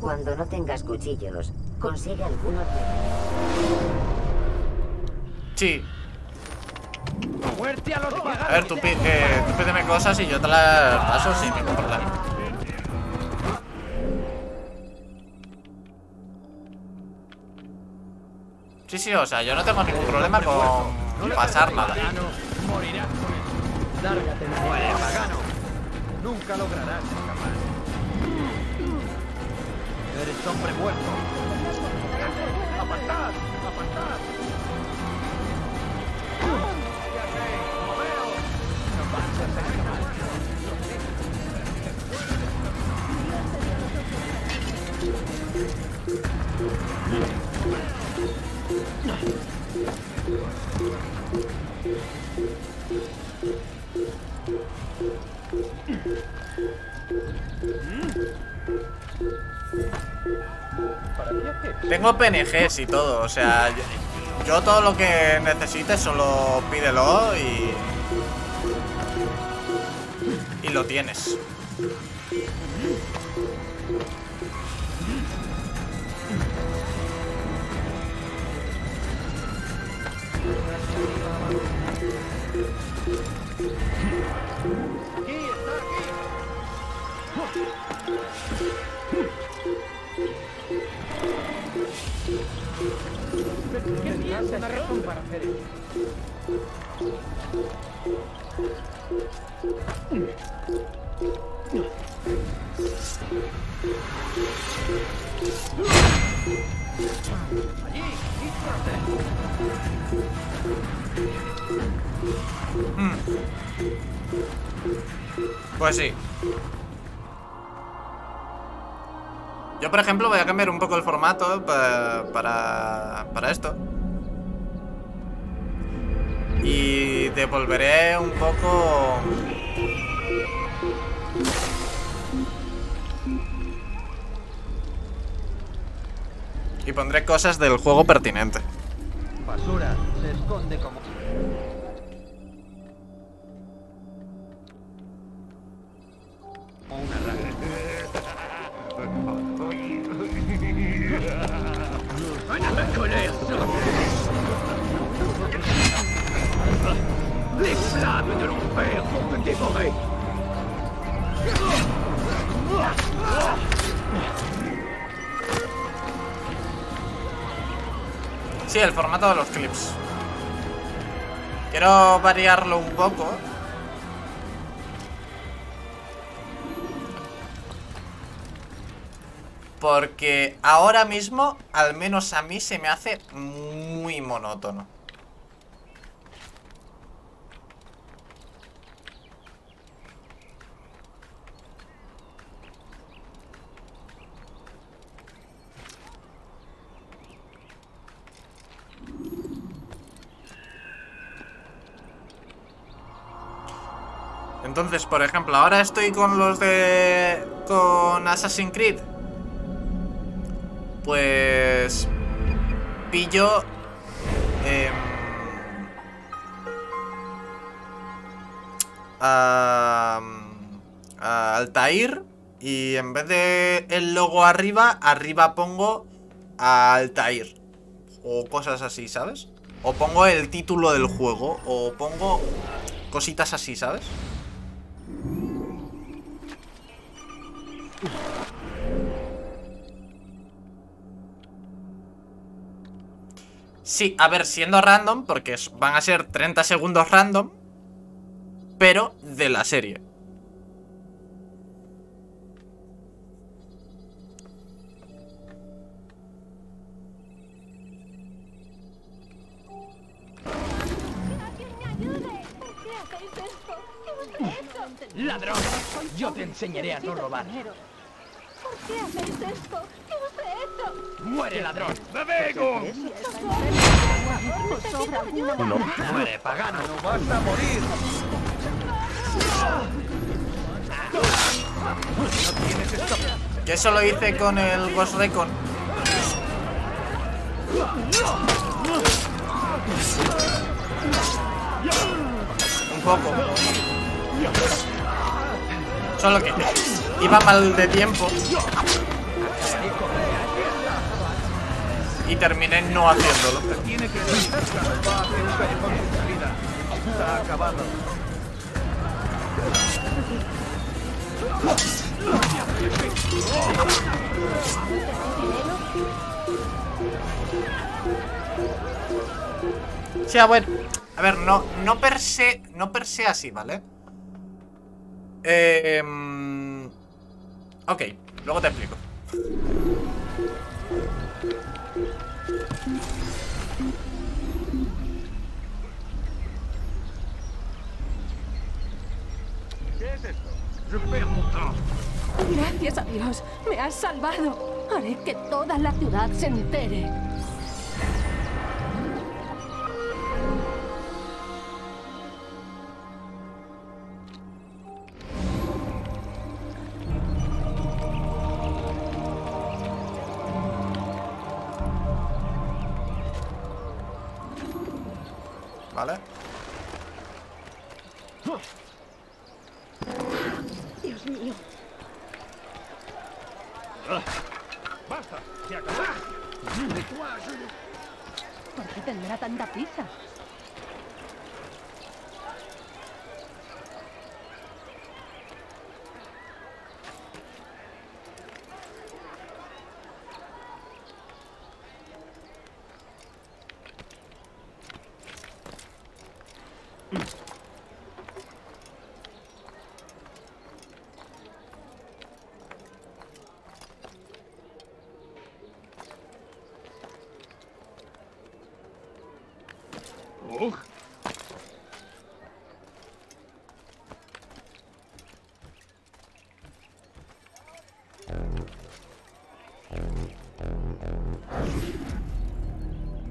Cuando no tengas cuchillos, consigue algunos de... Sí. ¡Muerte a ver, tú, eh, tú pídeme cosas y yo te las paso sin ningún problema. Sí, sí, o sea, yo no tengo ningún problema con pasar nada. Nunca lograrás. Eres hombre muerto. ¡Apartad! ¡Apartad! ¿Qué PNGs y todo, o sea, yo, yo todo lo que necesites solo pídelo y... Y lo tienes. Pues sí. Yo, por ejemplo, voy a cambiar un poco el formato pa- para, para esto. Y devolveré un poco... Y pondré cosas del juego pertinente. Basura, se esconde como... Sí, el formato de los clips. Quiero variarlo un poco. Porque ahora mismo, al menos a mí, se me hace muy monótono. Entonces, por ejemplo, ahora estoy con los de... con Assassin's Creed. Pues... Pillo... em, a, a Altair y en vez de el logo arriba, arriba pongo a Altair. O cosas así, ¿sabes? O pongo el título del juego, o pongo cositas así, ¿sabes? Sí, a ver, siendo random, porque van a ser 30 segundos random, pero de la serie. ¡Alguien me ayude! ¿Por qué hacéis esto? ¿Qué os he hecho? ¡Ladrón! Yo te enseñaré a no robar. ¿Por qué hacéis esto? ¡Muere, ladrón! ¡Bebego! Necesito ayuda. ¡Muere, pagano! ¡No vas a morir! Que eso lo hice con el Ghost Recon. Un poco. Solo que iba mal de tiempo. Y terminé no haciéndolo. Tiene que. Está acabado. Sí, a ver. A ver, no, no per se. No per se así, ¿vale? Eh, ok, luego te explico. Gracias a Dios, me has salvado. Haré que toda la ciudad se entere.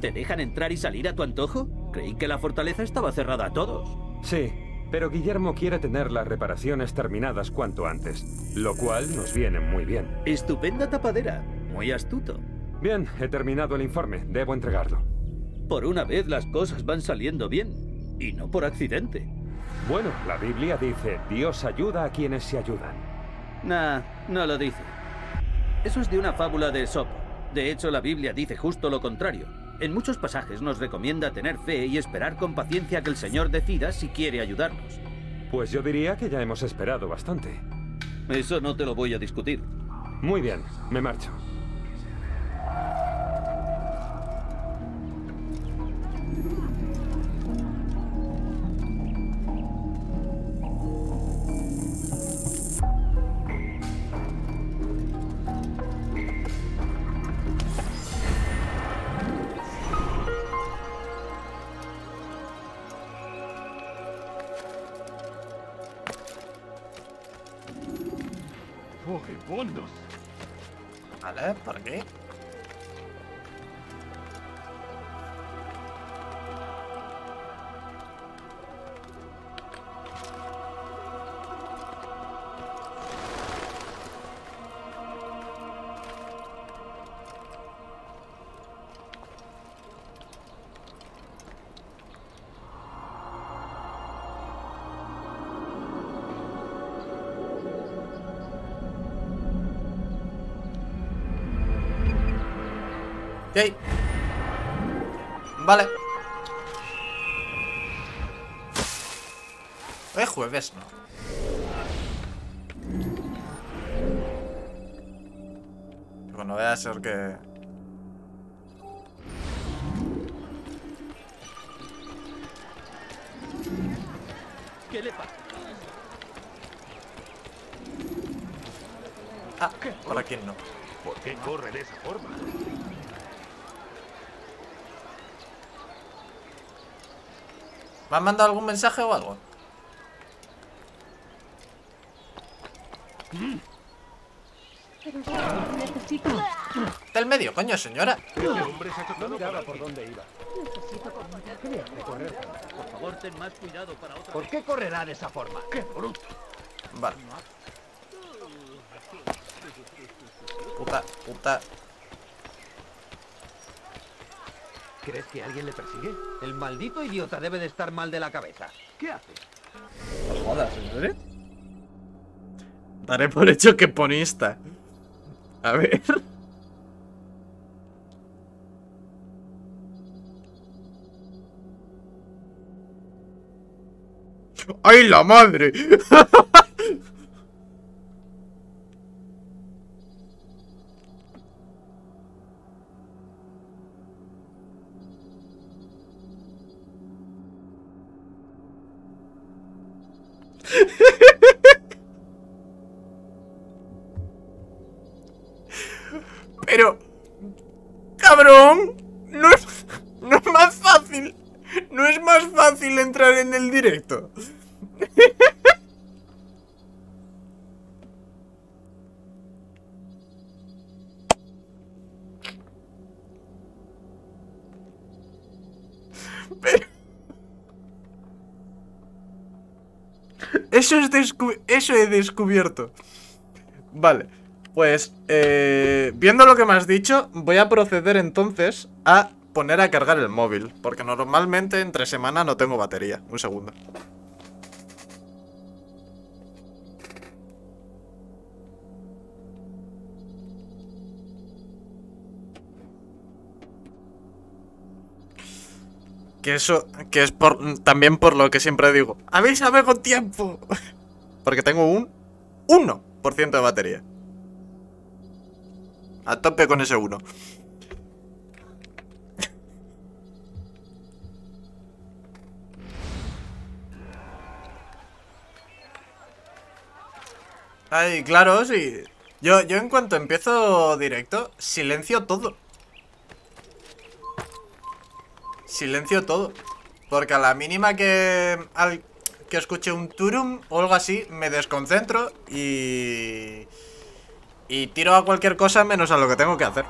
¿Te dejan entrar y salir a tu antojo? Creí que la fortaleza estaba cerrada a todos. Sí, pero Guillermo quiere tener las reparaciones terminadas cuanto antes, lo cual nos viene muy bien. Estupenda tapadera. Muy astuto. Bien, he terminado el informe, debo entregarlo. Por una vez las cosas van saliendo bien. Y no por accidente. Bueno, la Biblia dice, Dios ayuda a quienes se ayudan. Nah, no lo dice. Eso es de una fábula de Esopo. De hecho, la Biblia dice justo lo contrario. En muchos pasajes nos recomienda tener fe y esperar con paciencia que el Señor decida si quiere ayudarnos. Pues yo diría que ya hemos esperado bastante. Eso no te lo voy a discutir. Muy bien, me marcho. ¿Vale? ¿Por qué? Vale. Es jueves, ¿no? Bueno, voy a ser que... ¿Qué le pasa? Ah, por aquí no. ¿Por qué corre de esa forma? ¿Me han mandado algún mensaje o algo? Necesito... Del medio, coño, señora. Hombre miraba por dónde iba. Necesito comida. Por favor, ten más cuidado para otra ¿Por qué correrá de esa forma? ¡Qué bruto! Vale. Puta, puta. ¿Crees que alguien le persigue? El maldito idiota debe de estar mal de la cabeza. ¿Qué hace? No jodas, ¿en serio? Daré por hecho que ponista. A ver. ¡Ay, la madre! Pero... ¡Cabrón! No es, no es más fácil. No es más fácil entrar en el directo. Pero... Eso es descu- He descubierto. Vale. Pues, eh, viendo lo que me has dicho, voy a proceder entonces a poner a cargar el móvil. Porque normalmente entre semana no tengo batería. Un segundo. Que eso, que es por, también por lo que siempre digo. Avísame con tiempo. Porque tengo un 1% de batería. A tope con ese 1. Ay, claro, sí. Yo, yo en cuanto empiezo directo, silencio todo. Silencio todo. Porque a la mínima que, que escuche un turum o algo así, me desconcentro y... Y tiro a cualquier cosa menos a lo que tengo que hacer.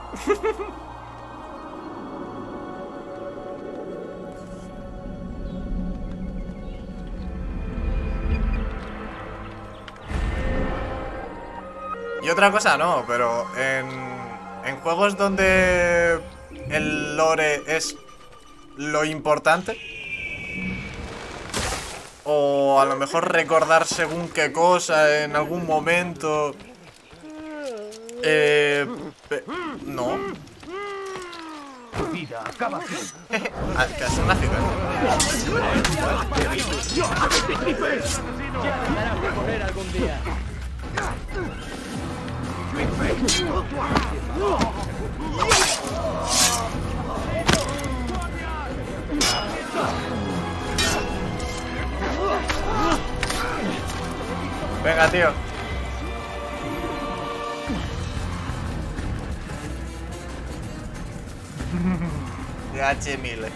Y otra cosa no, pero en, en juegos donde el lore es lo importante. O a lo mejor recordar según qué cosa en algún momento. Eh, no. Tu vida acaba aquí. Que Venga, tío. De H1000.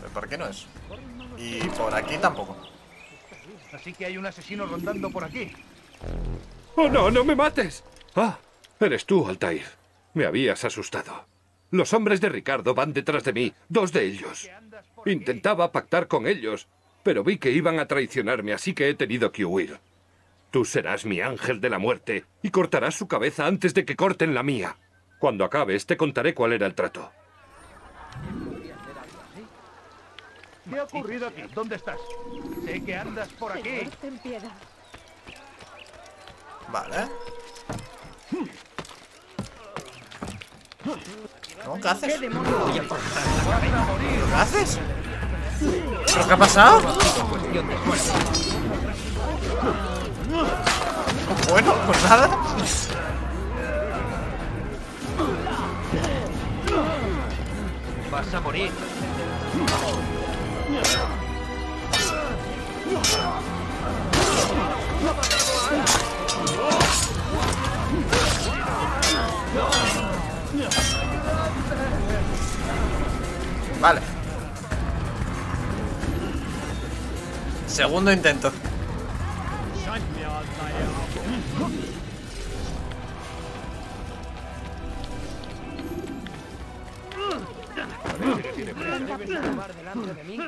¿Pero ¿Por qué no es? Y por aquí tampoco. Así que hay un asesino rondando por aquí. ¡Oh, no, no me mates! Ah, eres tú, Altair. Me habías asustado. Los hombres de Ricardo van detrás de mí, dos de ellos. Intentaba pactar con ellos, pero vi que iban a traicionarme, así que he tenido que huir. Tú serás mi ángel de la muerte y cortarás su cabeza antes de que corten la mía. Cuando acabes, te contaré cuál era el trato. ¿Qué ha ocurrido aquí? ¿Dónde estás? Sé que andas por aquí. Vale. ¿No? ¿Qué haces? ¿Qué haces? ¿Pero qué ha pasado? Bueno, pues nada. Vas a morir. Vale. Segundo intento.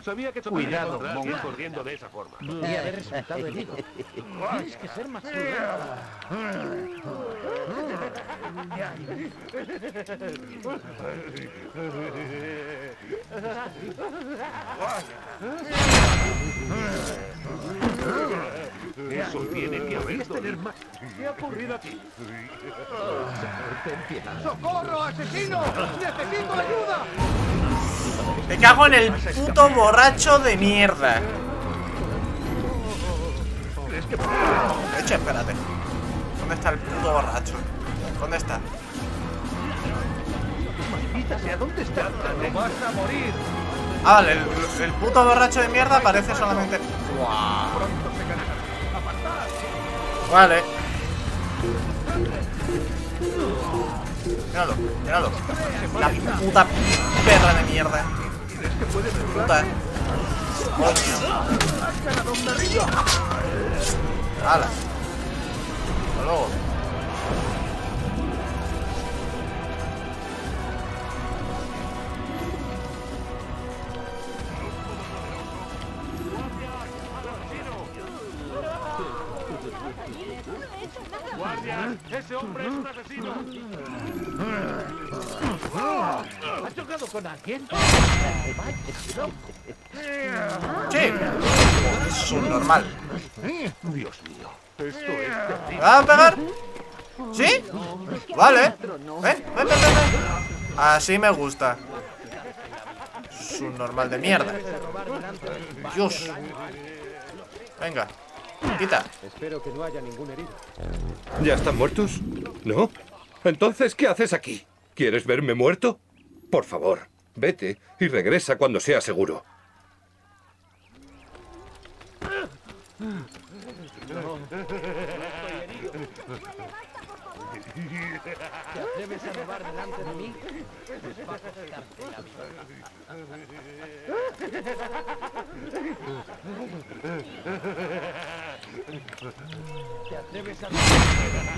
Sabía que Cuidado, corriendo de esa forma. Podría haber resultado herido. Tienes que ser más. Eso tiene que haber tener más. ¿Qué ha ocurrido aquí? ¡Socorro, asesino! ¡Necesito ayuda! Me cago en el puto borracho de mierda. De hecho, espérate. ¿Dónde está el puto borracho? ¿Dónde está? Maldita sea, ¿dónde está? ¡No vas a morir! Ah, vale, el, el puto borracho de mierda parece solamente. Pronto se cansará. ¡Apartad! Vale. Míralo, míralo. La puta perra de mierda. Puta. Coño. Hala. Hasta luego. Con alguien? Sí. Es un normal. Dios mío, esto es. ¿Me van a pegar? ¿Sí? Vale. Ven, ven, ven, ven. Así me gusta. Es un normal de mierda. Dios. Venga. Quita. Espero que no haya ningún herido. ¿Ya están muertos? ¿No? Entonces, ¿qué haces aquí? ¿Quieres verme muerto? Por favor, vete y regresa cuando sea seguro. ¿Te a robar delante de mí? ¿Te atreves a robar delante de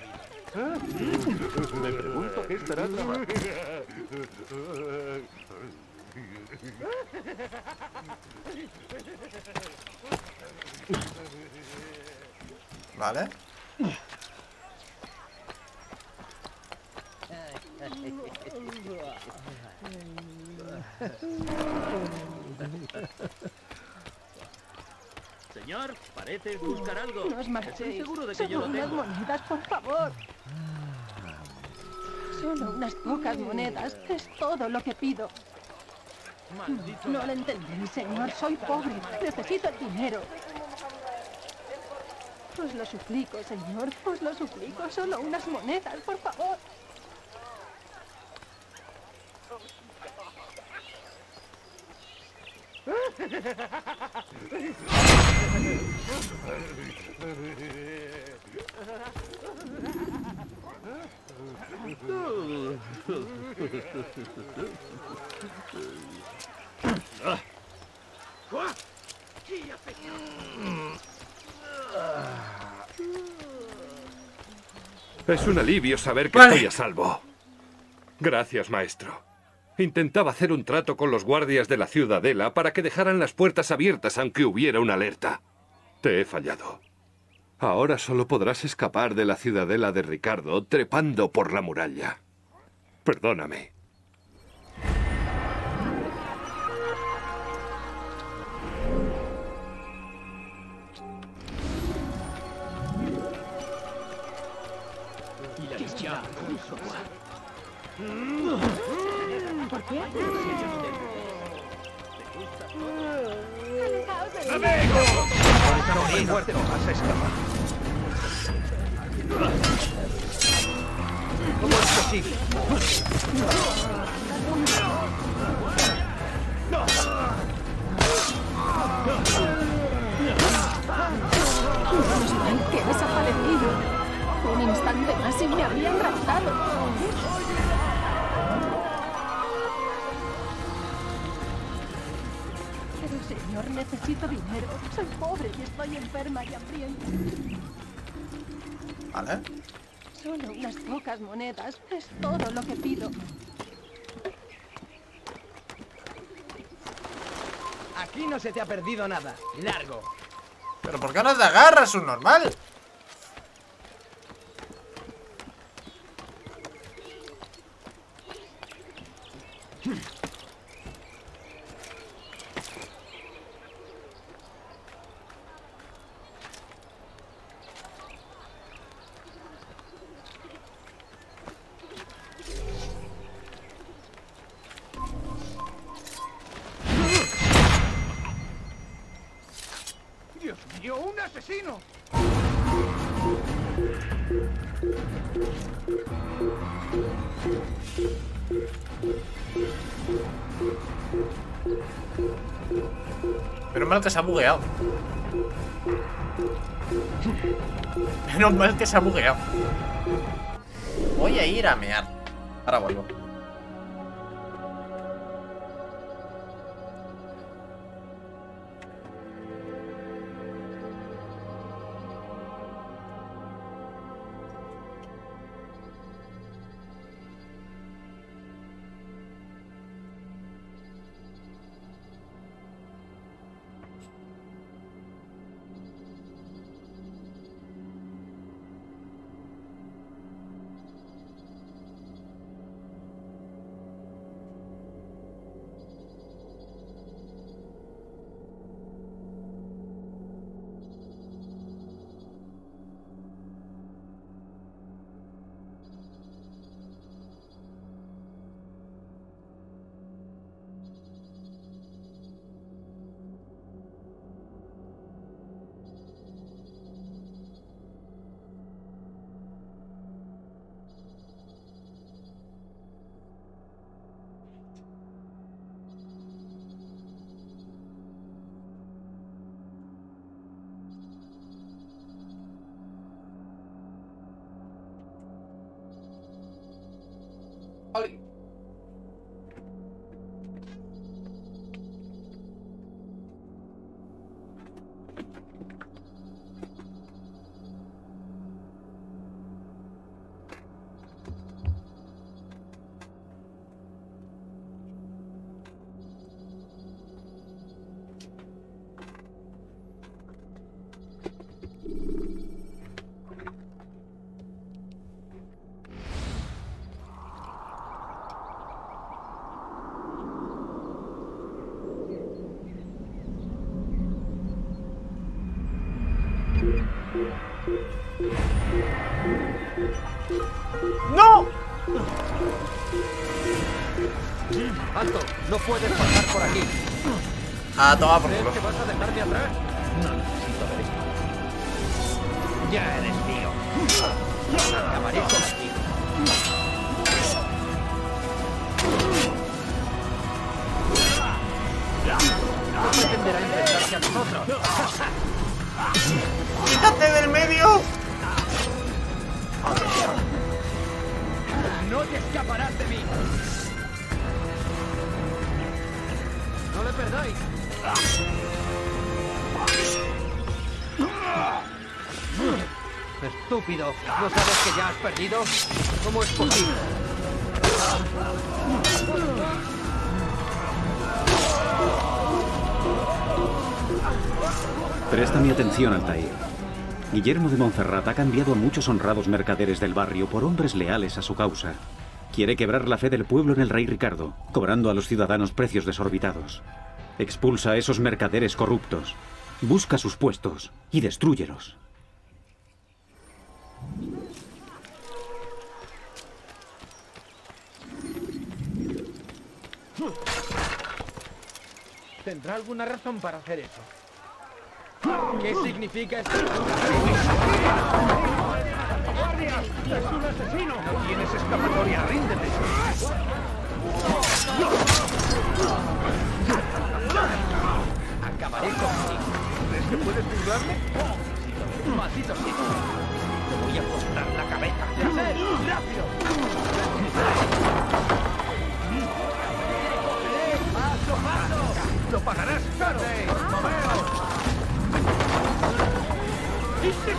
mí? Me pregunto qué estará trabajando. Vale. Señor, parece buscar algo. No os Estoy marchéis. seguro de que Solo yo lo unas monedas, por favor. Solo unas pocas monedas. Es todo lo que pido. No lo entendéis, señor. Soy pobre. Necesito el dinero. Os lo suplico, señor. Os lo suplico. Solo unas monedas, por favor. Es un alivio saber que Vale. estoy a salvo. Gracias, maestro. Intentaba hacer un trato con los guardias de la ciudadela para que dejaran las puertas abiertas aunque hubiera una alerta. Te he fallado. Ahora solo podrás escapar de la ciudadela de Ricardo trepando por la muralla. Perdóname. ¿Por qué? Morir. Muerto, vas a escapar. ¿Cómo es posible? He desaparecido. Un instante más y me habrían raptado. Señor, necesito dinero. Soy pobre y estoy enferma y hambrienta. Vale. Solo unas pocas monedas. Es todo lo que pido. Aquí no se te ha perdido nada. Largo. Pero ¿por qué no te agarras un normal? Menos mal que se ha bugueado. Menos mal que se ha bugueado. Voy a ir a mear. Ahora vuelvo. A tomar por Estúpido, ¿no sabes que ya has perdido? ¿Cómo es posible? Presta mi atención, Altair. Guillermo de Montferrat ha cambiado a muchos honrados mercaderes del barrio por hombres leales a su causa. Quiere quebrar la fe del pueblo en el rey Ricardo, cobrando a los ciudadanos precios desorbitados. Expulsa a esos mercaderes corruptos. Busca sus puestos y destrúyelos. ¿Tendrá alguna razón para hacer eso? ¿Qué significa esto? ¡Es un asesino! No tienes escapatoria, ríndete. Acabaré contigo. ¿Crees que puedes burlarme? Maldito sea.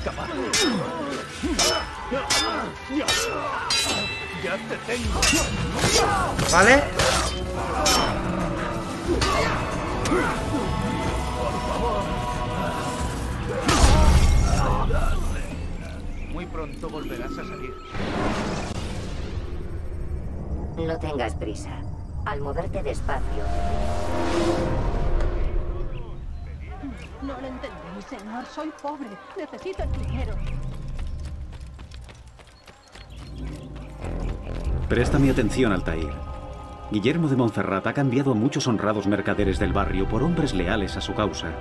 escapar. Ya te tengo. ¿Vale? Muy pronto volverás a salir. No tengas prisa. Al moverte despacio, No lo señor. Soy pobre. Necesito el dinero. Presta mi atención, Altair. Guillermo de Montferrat ha cambiado a muchos honrados mercaderes del barrio por hombres leales a su causa.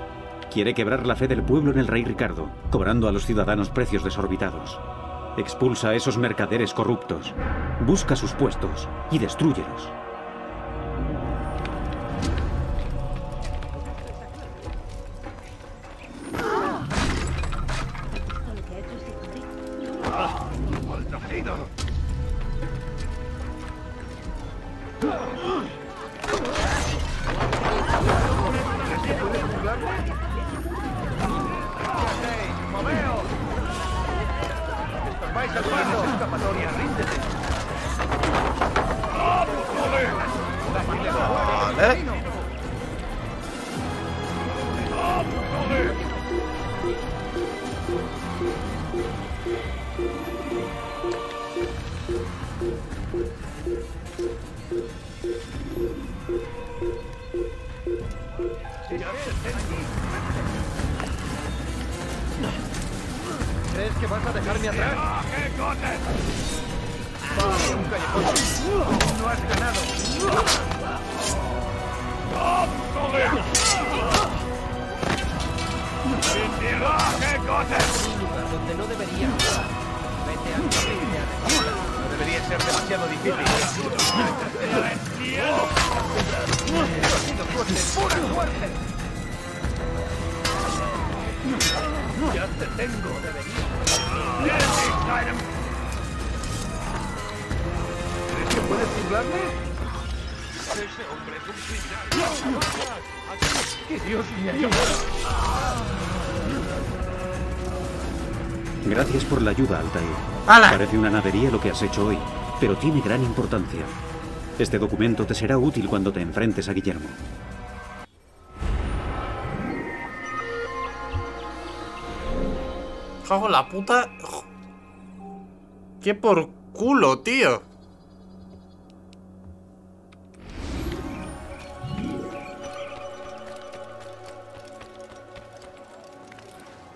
Quiere quebrar la fe del pueblo en el rey Ricardo, cobrando a los ciudadanos precios desorbitados. Expulsa a esos mercaderes corruptos, busca sus puestos y destruyelos. Dejarme atrás? Un callejón. No has ganado. donde no debería Vete a No debería ser demasiado difícil. Pura suerte. Ya te tengo, debería. ¿Crees que puedes burlarme? Ese hombre es un criminal. ¡Que Dios me ayude! Gracias por la ayuda, Altair. ¡Hala! Parece una nadería lo que has hecho hoy, pero tiene gran importancia. Este documento te será útil cuando te enfrentes a Guillermo. Cago en la puta. ¡Qué por culo, tío!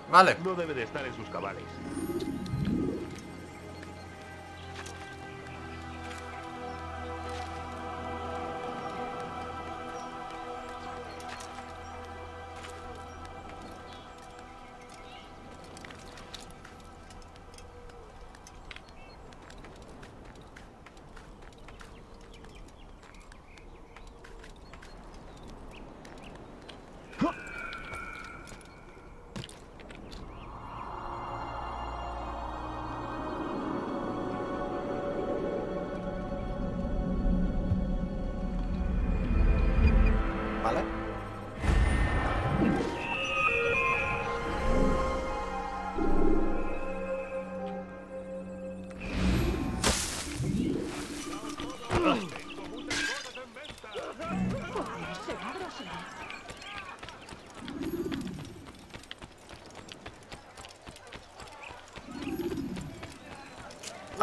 Vale. No debe de estar en sus cabales.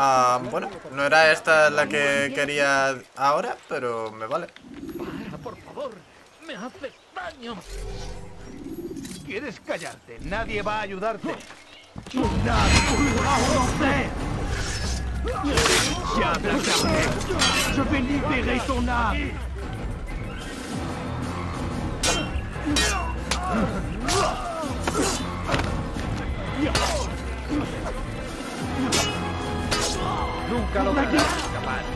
Ah, bueno, no era esta la que quería ahora, pero me vale. Para, por favor. Me daño. ¿Quieres callarte? Nadie va a ayudarte. ¡Nadie! ¡Ya aplacaré! ¡Je vais libérer ton âme! Nunca lo escapar.